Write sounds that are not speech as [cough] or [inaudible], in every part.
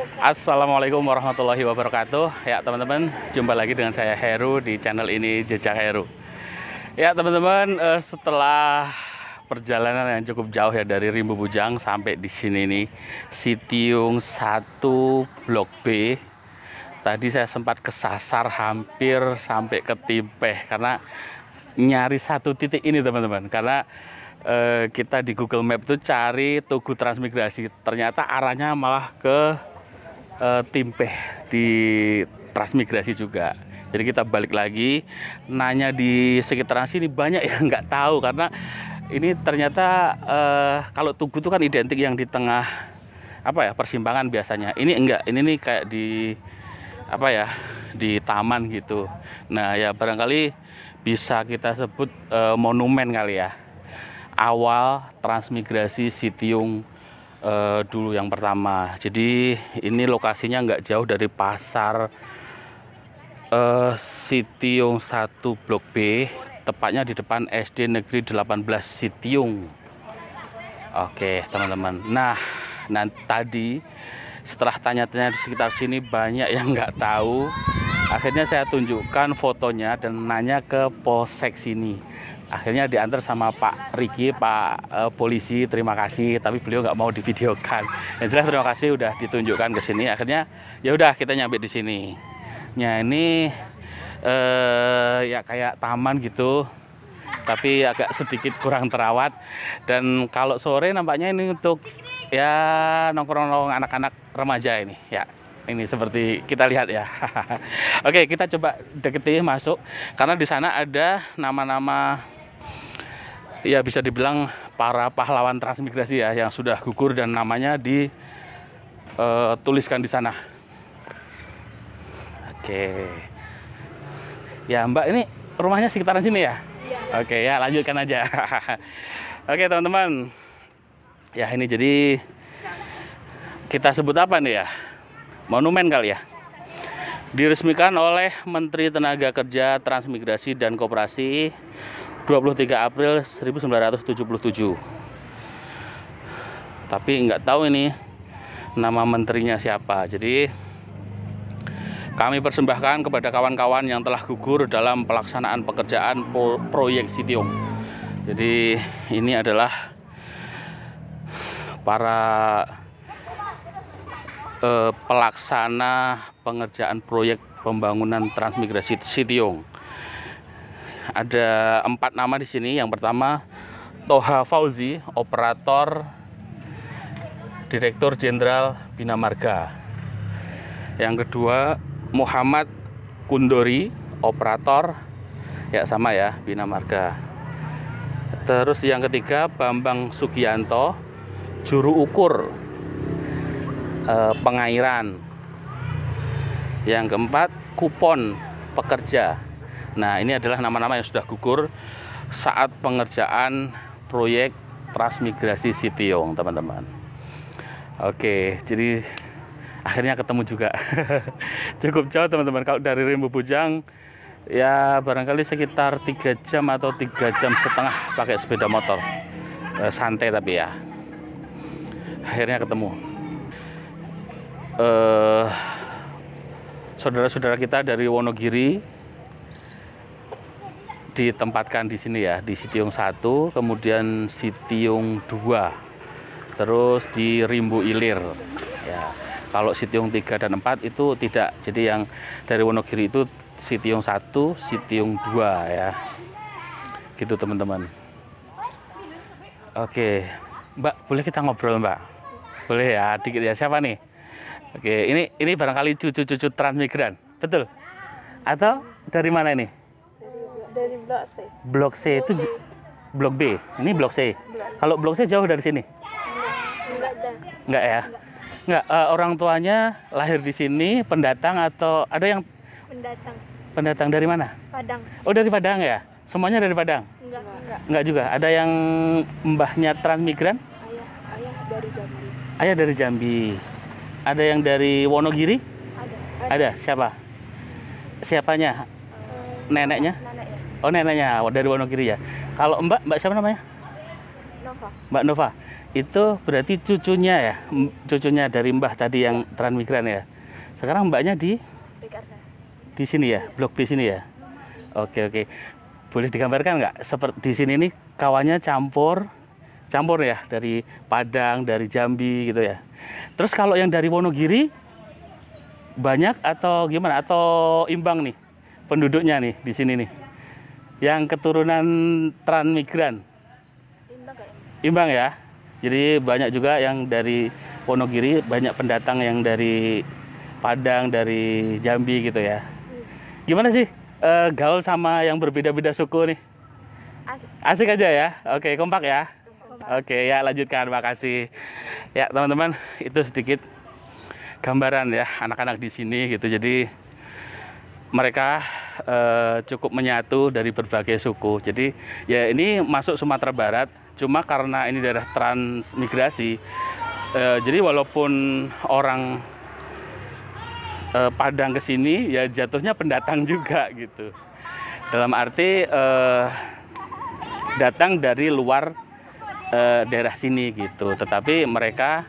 Assalamualaikum warahmatullahi wabarakatuh. Ya teman-teman, jumpa lagi dengan saya Heru di channel ini Jejak Heru. Ya teman-teman, eh, setelah perjalanan yang cukup jauh ya dari Rimbu Bujang sampai di sini nih Sitiung 1 Blok B Tadi saya sempat kesasar hampir sampai ke Timpeh karena nyari satu titik ini teman-teman. Karena eh, kita di Google Map itu cari Tugu Transmigrasi. Ternyata arahnya malah ke uh, Timpeh di transmigrasi juga. Jadi kita balik lagi nanya di sekitaran sini banyak yang nggak tahu karena ini ternyata uh, kalau tugu itu kan identik yang di tengah apa ya persimpangan biasanya. Ini enggak, ini nih kayak di apa ya di taman gitu. Nah ya barangkali bisa kita sebut uh, monumen kali ya. Awal transmigrasi Sitiung uh, dulu yang pertama. Jadi ini lokasinya nggak jauh dari pasar uh, Sitiung 1 Blok B, tepatnya di depan SD Negeri 18 Sitiung. Oke, teman-teman. Nah, nanti tadi setelah tanya-tanya di sekitar sini banyak yang nggak tahu. Akhirnya saya tunjukkan fotonya dan nanya ke polsek sini akhirnya diantar sama Pak Riki, Pak uh, polisi, terima kasih. Tapi beliau nggak mau divideokan. Yang jelas terima kasih udah ditunjukkan ke sini. Akhirnya ya udah kita nyampe di sini. Ya ini uh, ya kayak taman gitu, tapi agak sedikit kurang terawat. Dan kalau sore nampaknya ini untuk ya nongkrong-nongkrong anak-anak remaja ini ya ini seperti kita lihat ya. [laughs] Oke, kita coba deketi masuk karena di sana ada nama-nama ya bisa dibilang para pahlawan transmigrasi ya yang sudah gugur dan namanya dituliskan eh, di sana. Oke. Ya Mbak ini rumahnya sekitaran sini ya? Iya. Oke ya lanjutkan aja. [laughs] Oke teman-teman. Ya ini jadi kita sebut apa nih ya? Monumen kali ya? Diresmikan oleh Menteri Tenaga Kerja Transmigrasi dan Koperasi 23 April 1977 tapi nggak tahu ini nama menterinya siapa. Jadi kami persembahkan kepada kawan-kawan yang telah gugur dalam pelaksanaan pekerjaan proyek Sitium jadi ini adalah para eh, pelaksana pengerjaan proyek pembangunan transmigrasi Sitiung ada empat nama di sini. Yang pertama Toha Fauzi, operator Direktur Jenderal Bina Marga. Yang kedua Muhammad Kundori, operator ya sama ya Bina Marga. Terus yang ketiga Bambang Sugianto, juru ukur eh, pengairan. Yang keempat kupon pekerja Nah, ini adalah nama-nama yang sudah gugur saat pengerjaan proyek transmigrasi Sitiong, teman-teman. Oke, jadi akhirnya ketemu juga. [laughs] Cukup jauh, teman-teman. Kalau dari Rimbu Bujang, ya barangkali sekitar tiga jam atau tiga jam setengah pakai sepeda motor. E, santai tapi ya. Akhirnya ketemu. Eh, saudara-saudara kita dari Wonogiri ditempatkan di sini ya di Sitiung 1 kemudian Sitiung 2 terus di Rimbu Ilir. Ya kalau Sitiung 3 dan 4 itu tidak. Jadi yang dari Wonogiri itu Sitiung 1 Sitiung 2 ya. Gitu teman-teman. Oke Mbak boleh kita ngobrol Mbak? Boleh ya dikit ya. Siapa nih? Oke ini ini barangkali cucu-cucu transmigran. Betul? Atau dari mana ini dari blok C. Blok C itu blok B. Ini blok C. Kalau blok C jauh dari sini? Enggak ada. Enggak ya? Enggak. Uh, orang tuanya lahir di sini, pendatang atau ada yang pendatang? Pendatang dari mana? Padang. Oh dari Padang ya? Semuanya dari Padang? Enggak. Enggak. Enggak juga. Ada yang mbahnya transmigran? Ayah, ayah dari Jambi. Ayah dari Jambi. Ada yang dari Wonogiri? Ada. Ada. ada. Siapa? Siapanya? Uh, Neneknya? Nenek Oh neneknya dari Wonogiri ya. Kalau Mbak, Mbak siapa namanya? Nova. Mbak Nova. itu berarti cucunya ya, cucunya dari Mbah tadi yang transmigran ya. Sekarang Mbaknya di di sini ya, blok di sini ya. Oke oke, boleh digambarkan nggak? Seperti di sini nih kawannya campur, campur ya dari Padang, dari Jambi gitu ya. Terus kalau yang dari Wonogiri banyak atau gimana? Atau imbang nih penduduknya nih di sini nih? Yang keturunan transmigran, Imbang ya. Jadi banyak juga yang dari Wonogiri, banyak pendatang yang dari Padang, dari Jambi gitu ya. Gimana sih eh, gaul sama yang berbeda-beda suku nih? Asik. Asik aja ya. Oke, kompak ya. Oke, ya lanjutkan. Makasih. Ya, teman-teman, itu sedikit gambaran ya anak-anak di sini gitu. Jadi mereka eh, cukup menyatu dari berbagai suku. Jadi ya ini masuk Sumatera Barat, cuma karena ini daerah transmigrasi. eh, jadi walaupun orang eh, Padang ke sini ya jatuhnya pendatang juga gitu. Dalam arti eh, datang dari luar eh, daerah sini gitu, tetapi mereka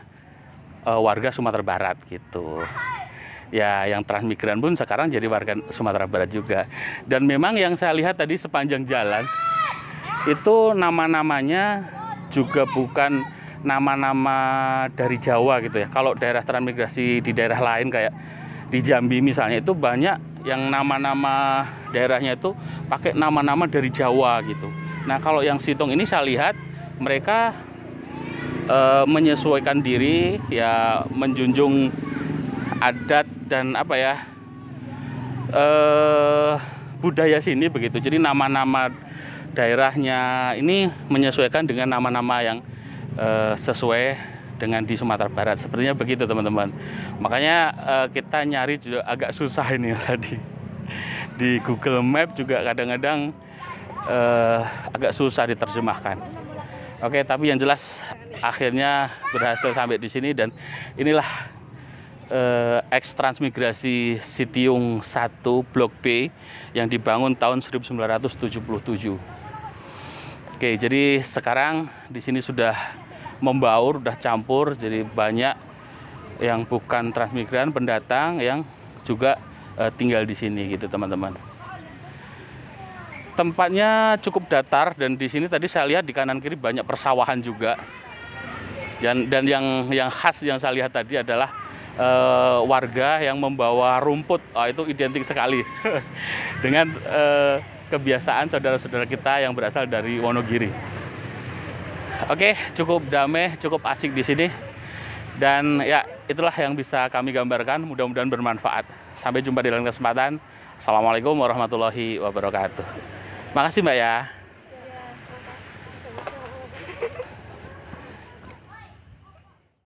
eh, warga Sumatera Barat gitu. Ya, yang transmigran pun sekarang jadi warga Sumatera Barat juga. Dan memang yang saya lihat tadi sepanjang jalan itu nama-namanya juga bukan nama-nama dari Jawa gitu ya. Kalau daerah transmigrasi di daerah lain kayak di Jambi misalnya itu banyak yang nama-nama daerahnya itu pakai nama-nama dari Jawa gitu. Nah kalau yang Situng ini saya lihat mereka eh, menyesuaikan diri ya menjunjung adat dan apa ya eh budaya sini begitu. Jadi nama-nama daerahnya ini menyesuaikan dengan nama-nama yang eh, sesuai dengan di Sumatera Barat. Sepertinya begitu teman-teman. Makanya eh, kita nyari juga agak susah ini [laughs] tadi. Di Google Map juga kadang-kadang eh, agak susah diterjemahkan. Oke, tapi yang jelas akhirnya berhasil sampai di sini dan inilah eh, ex transmigrasi Sitiung 1 Blok B yang dibangun tahun 1977. Oke, jadi sekarang di sini sudah membaur, sudah campur, jadi banyak yang bukan transmigran, pendatang yang juga eh, tinggal di sini gitu teman-teman. Tempatnya cukup datar dan di sini tadi saya lihat di kanan kiri banyak persawahan juga. Dan dan yang yang khas yang saya lihat tadi adalah eh, warga yang membawa rumput. Ah, itu identik sekali [laughs] dengan eh, kebiasaan saudara-saudara kita yang berasal dari Wonogiri. Oke, cukup damai, cukup asik di sini. Dan ya, itulah yang bisa kami gambarkan. Mudah-mudahan bermanfaat. Sampai jumpa di lain kesempatan. Assalamualaikum warahmatullahi wabarakatuh. Makasih Mbak ya.